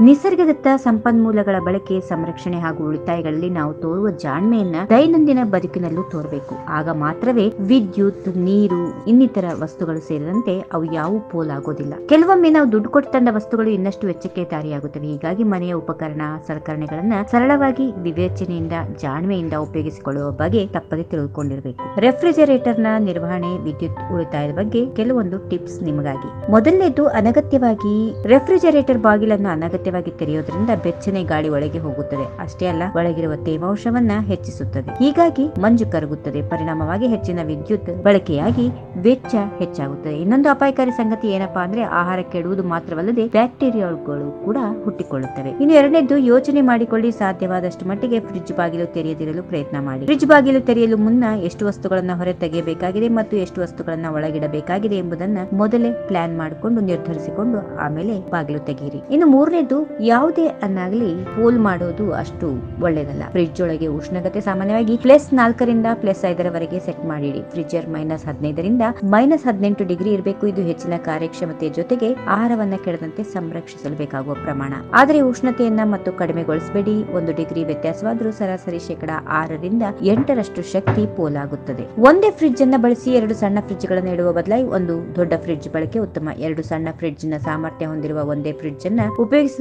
ನಿಸರ್ಗದತ್ತ ಸಂಪನ್ಮೂಲಗಳ ಬಳಕೆ, ಸಂರಕ್ಷಣೆ ಹಾಗೂ ಉಳಿತಾಯಗಳಲ್ಲಿ ನಾವು ತೋರುವ ಜಾಣ್ಮೆಯನ್ನ ದೈನಂದಿನ ಬದುಕಿನಲ್ಲೂ ತೋರಬೇಕು. ಆಗ ಮಾತ್ರವೇ ವಿದ್ಯುತ್, ನೀರು, ಇನ್ನಿತರ ವಸ್ತುಗಳು ಸೇರಿದಂತೆ ಅವು ಯಾವ ಪೋಲಾಗೋದಿಲ್ಲ. ಕೆಲವೊಮ್ಮೆ ನಾವು ದುಡ್ಡು ಕೊಟ್ಟು ತಂದ ವಸ್ತುಗಳು ಇನ್ನಷ್ಟು ವೆಚ್ಚಕ್ಕೆ ದಾರಿಯಾಗುತ್ತವೆ ಹೀಗಾಗಿ ಮನೆಯ ಉಪಕರಣ, ಸಲಕರಣೆಗಳನ್ನ ಸರಳವಾಗಿ ವಿವೇಚನೆಯಿಂದ, ಜಾಣ್ಮೆಯಿಂದ ಉಪಯೋಗಿಸಿಕೊಳ್ಳುವ ಬಗ್ಗೆ ತಪ್ಪದೆ ತಿಳಿದುಕೊಂಡಿರಬೇಕು ರೆಫ್ರಿಜರೇಟರ್ನ ನಿರ್ವಹಣೆ, ವಿದ್ಯುತ್, ಉಳಿತಾಯದ ಬಗ್ಗೆ ಕೆಲವೊಂದು ಟಿಪ್ಸ್ ನಿಮಗಾಗಿ. ಮೊದಲನೇದು ಅನಗತ್ಯವಾಗಿ ರೆಫ್ರಿಜರೇಟರ್ ಬಾಗಿಲನ್ನು ಅನಗತ್ಯವಾಗಿ ತೆರೆಯೋದ್ರಿಂದ ಬೆಚ್ಚನೆ ಗಾಳಿ ಒಳಗೆ ಹೋಗುತ್ತದೆ. ಅಷ್ಟೇ ಅಲ್ಲ, ಒಳಗಿರುವ ತೇವಾಂಶವನ್ನ ಹೆಚ್ಚಿಸುತ್ತದೆ. ಹೀಗಾಗಿ ಮಂಜು ಕರಗುತ್ತದೆ. ಪರಿಣಾಮವಾಗಿ ಹೆಚ್ಚಿನ ವಿದ್ಯುತ್ ಬಳಕೆಯಾಗಿ ವೆಚ್ಚ ಹೆಚ್ಚಾಗುತ್ತದೆ. ಇನ್ನೊಂದು ಅಪಾಯಕಾರಿ ಸಂಗತಿ ಏನಪ್ಪಾ ಅಂದ್ರೆ, ಆಹಾರ ಕೆಡುವುದು ಮಾತ್ರವಲ್ಲದೆ ಬ್ಯಾಕ್ಟೀರಿಯಾಗಳು ಕೂಡ ಹುಟ್ಟಿಕೊಳ್ಳುತ್ತವೆ. ಇನ್ನು ಎರಡನೇದು ಯೋಚನೆ ಮಾಡಿಕೊಳ್ಳಿ. ಸಾಧ್ಯವಾದಷ್ಟು ಮಟ್ಟಿಗೆ ಫ್ರಿಡ್ಜ್ ಬಾಗಿಲು ತೆರೆಯದಿರಲು ಪ್ರಯತ್ನ ಮಾಡಿ. ಫ್ರಿಡ್ಜ್ ಬಾಗಿಲು ತೆರೆಯಲು ಮುನ್ನ ಎಷ್ಟು ವಸ್ತುಗಳನ್ನ ಹೊರ ತೆಗೆಯಬೇಕಾಗಿದೆ ಮತ್ತು ಎಷ್ಟು ವಸ್ತುಗಳನ್ನ ಒಳಗಿಡಬೇಕಾಗಿದೆ ಎಂಬುದನ್ನ ಮೊದಲೇ ಪ್ಲಾನ್ ಮಾಡಿಕೊಂಡು ನಿರ್ಧರಿಸಿಕೊಂಡು ಆಮೇಲೆ ಬಾಗಿಲು ತೆಗೆಯಿರಿ. ಇನ್ನು ಮೂರನೇದು ಯಾವುದೇ ಅನ್ನಾಗ್ಲಿ ಪೋಲ್ ಮಾಡೋದು ಅಷ್ಟು ಒಳ್ಳೇದಲ್ಲ. ಫ್ರಿಡ್ಜ್ ಒಳಗೆ ಉಷ್ಣಗತೆ ಸಾಮಾನ್ಯವಾಗಿ ಪ್ಲಸ್ ನಾಲ್ಕರಿಂದ ಪ್ಲಸ್ ಐದರವರೆಗೆ ಸೆಟ್ ಮಾಡಿಡಿ. ಫ್ರಿಜ್ಜರ್ ಮೈನಸ್ ಹದಿನೈದರಿಂದ ಮೈನಸ್ ಹದಿನೆಂಟು ಡಿಗ್ರಿ ಇರಬೇಕು. ಇದು ಹೆಚ್ಚಿನ ಕಾರ್ಯಕ್ಷಮತೆಯ ಜೊತೆಗೆ ಆಹಾರವನ್ನ ಕೆಡದಂತೆ ಸಂರಕ್ಷಿಸಲು ಬೇಕಾಗುವ ಪ್ರಮಾಣ. ಆದರೆ ಉಷ್ಣತೆಯನ್ನ ಮತ್ತು ಕಡಿಮೆಗೊಳಿಸಬೇಡಿ. ಒಂದು ಡಿಗ್ರಿ ವ್ಯತ್ಯಾಸವಾದರೂ ಸರಾಸರಿ ಶೇಕಡ ಆರರಿಂದ ಎಂಟರಷ್ಟು ಶಕ್ತಿ ಪೋಲಾಗುತ್ತದೆ ಒಂದೇ ಫ್ರಿಡ್ಜ್ ಅನ್ನ ಬಳಸಿ ಎರಡು ಸಣ್ಣ ಫ್ರಿಡ್ಜ್ ಗಳನ್ನ ಇಡುವ ಬದಲಾಗಿ ಒಂದು ದೊಡ್ಡ ಫ್ರಿಡ್ಜ್ ಬಳಕೆ ಉತ್ತಮ. ಎರಡು ಸಣ್ಣ ಫ್ರಿಡ್ಜ್ನ ಸಾಮರ್ಥ್ಯ ಹೊಂದಿರುವ ಒಂದೇ ಫ್ರಿಡ್ಜ್ ಅನ್ನ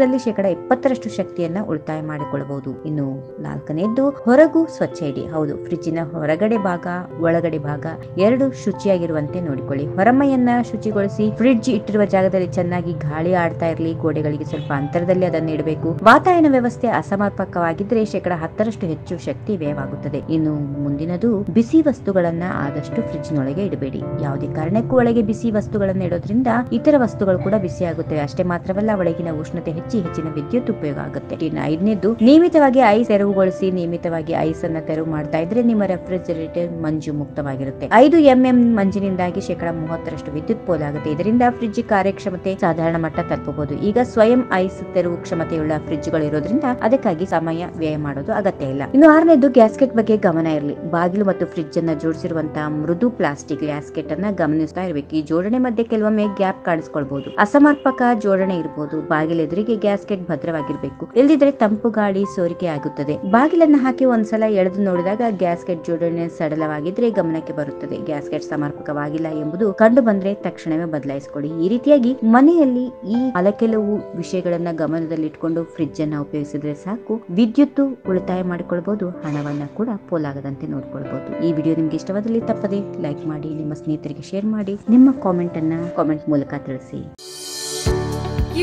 ಉಪಯೋಗಿಸಿದಲ್ಲಿ ಶೇಕಡ ಇಪ್ಪತ್ತರಷ್ಟು ಶಕ್ತಿಯನ್ನ ಉಳಿತಾಯ ಮಾಡಿಕೊಳ್ಳಬಹುದು. ಇನ್ನು ನಾಲ್ಕನೇದ್ದು, ಹೊರಗೂ ಸ್ವಚ್ಛ ಇಡಿ. ಹೌದು ಫ್ರಿಡ್ಜಿನ ಹೊರಗಡೆ ಭಾಗ, ಒಳಗಡೆ ಭಾಗ ಎರಡು ಶುಚಿಯಾಗಿರುವಂತೆ ನೋಡಿಕೊಳ್ಳಿ. ಹೊರಮೈಯನ್ನ ಶುಚಿಗೊಳಿಸಿ ಫ್ರಿಡ್ಜ್ ಇಟ್ಟಿರುವ ಜಾಗದಲ್ಲಿ ಚೆನ್ನಾಗಿ ಗಾಳಿ ಆಡ್ತಾ ಇರಲಿ. ಗೋಡೆಗಳಿಗೆ ಸ್ವಲ್ಪ ಅಂತರದಲ್ಲಿ ಅದನ್ನು ಇಡಬೇಕು. ವಾತಾಯನ ವ್ಯವಸ್ಥೆ ಅಸಮರ್ಪಕವಾಗಿದ್ರೆ ಶೇಕಡ ಹತ್ತರಷ್ಟು ಹೆಚ್ಚು ಶಕ್ತಿ ವ್ಯಯವಾಗುತ್ತದೆ. ಇನ್ನು ಮುಂದಿನದು, ಬಿಸಿ ವಸ್ತುಗಳನ್ನ ಆದಷ್ಟು ಫ್ರಿಡ್ಜ್ನೊಳಗೆ ಇಡಬೇಡಿ. ಯಾವುದೇ ಕಾರಣಕ್ಕೂ ಒಳಗೆ ಬಿಸಿ ವಸ್ತುಗಳನ್ನ ಇಡೋದ್ರಿಂದ ಇತರ ವಸ್ತುಗಳು ಕೂಡ ಬಿಸಿ ಆಗುತ್ತವೆ ಅಷ್ಟೇ ಮಾತ್ರವಲ್ಲ, ಒಳಗಿನ ಉಷ್ಣತೆ ಹೆಚ್ಚಿ ಹೆಚ್ಚಿನ ವಿದ್ಯುತ್ ಉಪಯೋಗ ಆಗುತ್ತೆ ಐದನೇದು, ನಿಯಮಿತವಾಗಿ ಐಸ್ ತೆರವುಗೊಳಿಸಿ ನಿಯಮಿತವಾಗಿ ಐಸ್ ಅನ್ನ ತೆರವು ಮಾಡ್ತಾ ಇದ್ರೆ ನಿಮ್ಮ ರೆಫ್ರಿಜರೇಟರ್ ಮಂಜು ಮುಕ್ತವಾಗಿರುತ್ತೆ. ಐದು ಎಂಎಂ ಮಂಜಿನಿಂದಾಗಿ ಶೇಕಡ ಮೂವತ್ತರಷ್ಟು ವಿದ್ಯುತ್ ಪೋಲಾಗುತ್ತೆ. ಇದರಿಂದ ಫ್ರಿಡ್ಜ್ ಕಾರ್ಯಕ್ಷಮತೆ ಸಾಧಾರಣ ಮಟ್ಟ ತಲುಪಬಹುದು. ಈಗ ಸ್ವಯಂ ಐಸ್ ತೆರವು ಕ್ಷಮತೆಯುಳ್ಳ ಫ್ರಿಡ್ಜ್ಗಳು ಇರೋದ್ರಿಂದ ಅದಕ್ಕಾಗಿ ಸಮಯ ವ್ಯಯ ಮಾಡೋದು ಅಗತ್ಯ ಇಲ್ಲ. ಇನ್ನು ಆರನೇದು, ಗ್ಯಾಸ್ಕೆಟ್ ಬಗ್ಗೆ ಗಮನ ಇರಲಿ. ಬಾಗಿಲು ಮತ್ತು ಫ್ರಿಡ್ಜ್ ಅನ್ನ ಜೋಡಿಸಿರುವಂತಹ ಮೃದು ಪ್ಲಾಸ್ಟಿಕ್ ಗ್ಯಾಸ್ಕೆಟ್ ಅನ್ನ ಗಮನಿಸ್ತಾ ಇರಬೇಕು. ಈ ಜೋಡಣೆ ಮಧ್ಯೆ ಕೆಲವೊಮ್ಮೆ ಗ್ಯಾಪ್ ಕಾಣಿಸ್ಕೊಳ್ಬಹುದು. ಅಸಮರ್ಪಕ ಜೋಡಣೆ ಇರಬಹುದು ಬಾಗಿಲು ಎದುರಿಗೆ ಗ್ಯಾಸ್ಕೆಟ್ ಭದ್ರವಾಗಿರಬೇಕು. ಇಲ್ದಿದ್ರೆ ತಂಪು ಗಾಳಿ ಸೋರಿಕೆ ಆಗುತ್ತದೆ. ಬಾಗಿಲನ್ನು ಹಾಕಿ ಒಂದ್ಸಲ ಎಳೆದು ನೋಡಿದಾಗ ಗ್ಯಾಸ್ಕೆಟ್ ಜೋಡಣೆ ಸಡಲವಾಗಿದ್ರೆ ಗಮನಕ್ಕೆ ಬರುತ್ತದೆ. ಗ್ಯಾಸ್ಕೆಟ್ ಸಮರ್ಪಕವಾಗಿಲ್ಲ ಎಂಬುದು ಕಂಡು ಬಂದ್ರೆ ತಕ್ಷಣವೇ ಬದಲಾಯಿಸಿಕೊಡಿ. ಈ ರೀತಿಯಾಗಿ ಮನೆಯಲ್ಲಿ ಈ ಹಲಕೆಲವು ವಿಷಯಗಳನ್ನ ಗಮನದಲ್ಲಿಟ್ಕೊಂಡು ಫ್ರಿಡ್ಜ್ ಅನ್ನ ಉಪಯೋಗಿಸಿದ್ರೆ ಸಾಕು. ವಿದ್ಯುತ್ ಉಳಿತಾಯ ಮಾಡಿಕೊಳ್ಬಹುದು ಹಣವನ್ನ ಕೂಡ ಪೋಲಾಗದಂತೆ ನೋಡ್ಕೊಳ್ಬಹುದು ಈ ವಿಡಿಯೋ ನಿಮ್ಗೆ ಇಷ್ಟವಾದಲ್ಲಿ ತಪ್ಪದೆ ಲೈಕ್ ಮಾಡಿ, ನಿಮ್ಮ ಸ್ನೇಹಿತರಿಗೆ ಶೇರ್ ಮಾಡಿ, ನಿಮ್ಮ ಕಾಮೆಂಟ್ ಅನ್ನ ಕಾಮೆಂಟ್ ಮೂಲಕ ತಿಳಿಸಿ.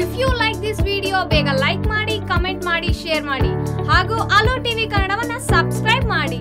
If you like this video ಬೇಗ ಲೈಕ್ ಮಾಡಿ ಕಮೆಂಟ್ ಮಾಡಿ ಶೇರ್ ಮಾಡಿ. ಹಾಗೂ ಅಲೋ ಟಿವಿ ಕನ್ನಡವನ್ನು ಸಬ್ಸ್ಕ್ರೈಬ್ ಮಾಡಿ.